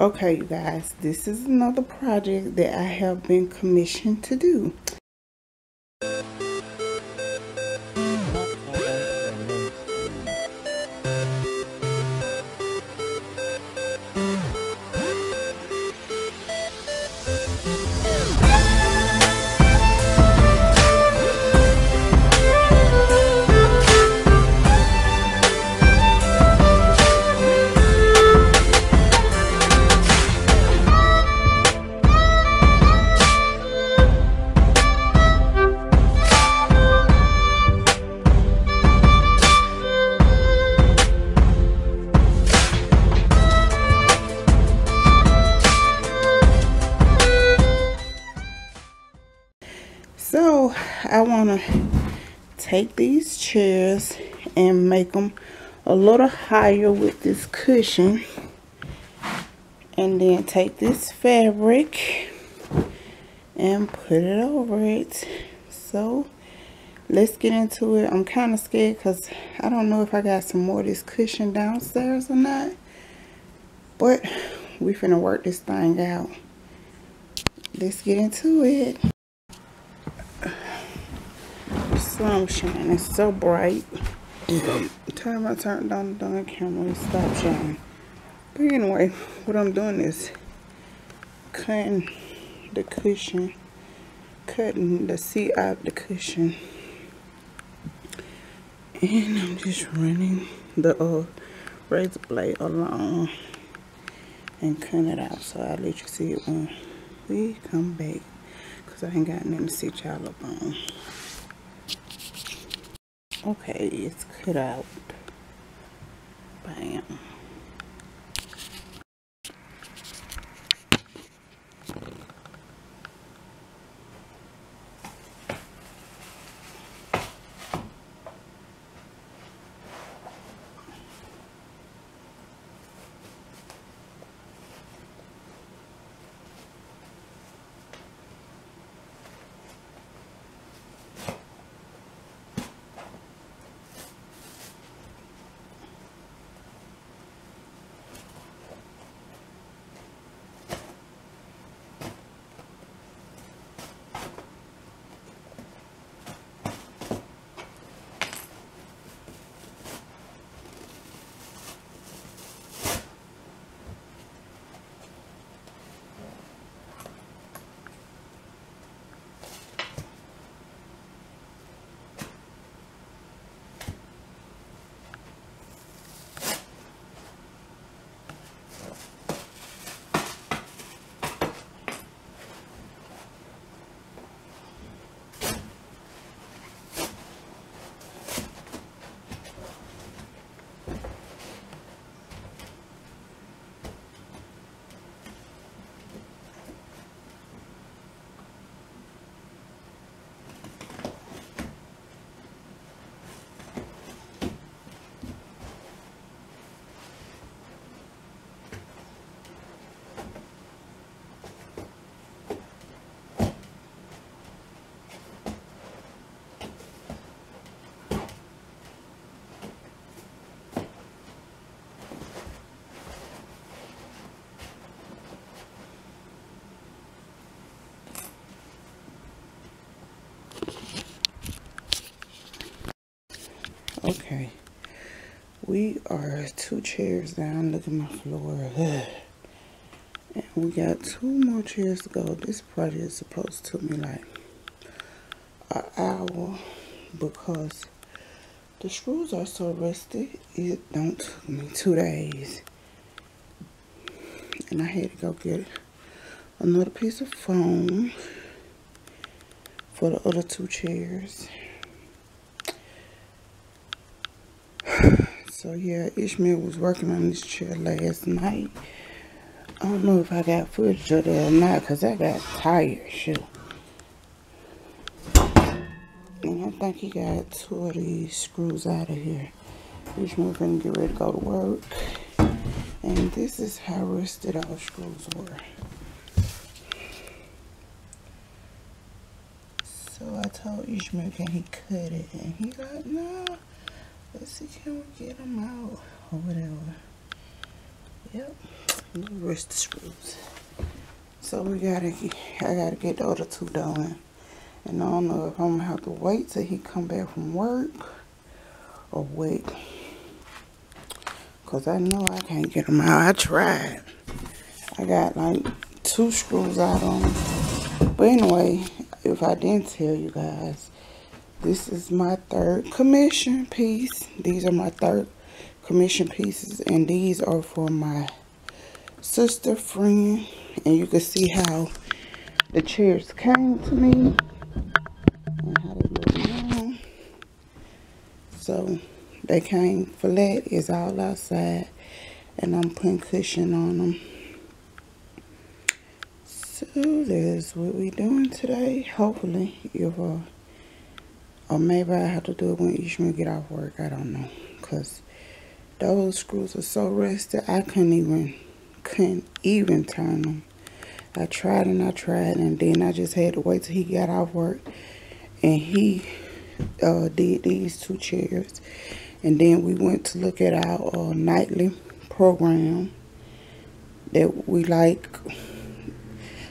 Okay, you guys, this is another project that I have been commissioned to do. I want to take these chairs and make them a little higher with this cushion. And then take this fabric and put it over it. So let's get into it. I'm kind of scared because I don't know if I got some more of this cushion downstairs or not. But we finna work this thing out. Let's get into it shining so bright. Time I turned on the camera, it stopped shining. But anyway, what I'm doing is cutting the cushion, cutting the seat out of the cushion. And I'm just running the uh, razor blade along and cutting it out. So I'll let you see it when we come back. Because I ain't got nothing to sit y'all up on. Okay, it's cut out. Bam. Okay. We are two chairs down. Look at my floor. And we got two more chairs to go. This project is supposed to me like an hour because the screws are so rusty. It don't took me two days. And I had to go get another piece of foam for the other two chairs. So yeah, Ishmael was working on this chair last night. I don't know if I got footage of that or not because I got tired, shoot. And I think he got two of these screws out of here. Ishmael gonna get ready to go to work. And this is how rusted our screws were. So I told Ishmael can he cut it and he like, no. Let's see, can we get them out or whatever. Yep. Rest the screws. So we gotta, I gotta get the other two done. And I don't know if I'm gonna have to wait till he come back from work or wait. Cause I know I can't get them out. I tried. I got like two screws out on them. But anyway, if I didn't tell you guys, this is my third commission piece. These are my third commission pieces. And these are for my sister friend and you can see how the chairs came to me and how they look now so they came flat is all outside and I'm putting cushion on them so that's what we're doing today hopefully if uh or maybe I have to do it when Ishmael get off work. I don't know. Because those screws are so rusted I couldn't even couldn't even turn them I tried and I tried and then I just had to wait till he got off work and he uh, did these two chairs. And then we went to look at our uh, nightly program that we like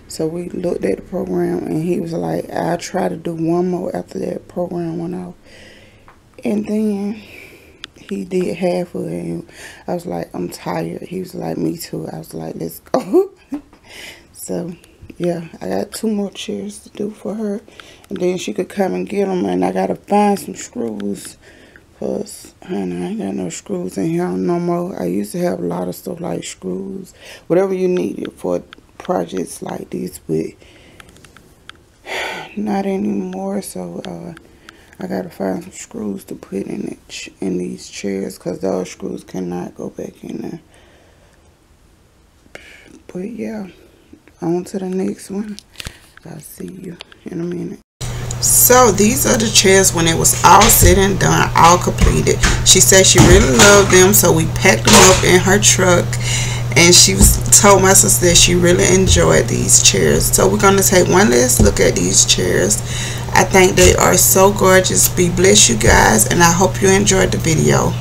so we looked at the program and he was like I'll try to do one more after that program went off and then he did half of it I was like I'm tired he was like me too I was like let's go So, yeah, I got two more chairs to do for her. And then she could come and get them. And I got to find some screws. Because, honey, I ain't got no screws in here no more. I used to have a lot of stuff like screws. Whatever you needed for projects like this. But not anymore. So, uh, I got to find some screws to put in it in these chairs. Because those screws cannot go back in there. But, yeah on to the next one i'll see you in a minute so these are the chairs when it was all said and done all completed she said she really loved them so we packed them up in her truck and she was told my sister that she really enjoyed these chairs. So we're going to take one last look at these chairs. I think they are so gorgeous. Be blessed you guys and i hope you enjoyed the video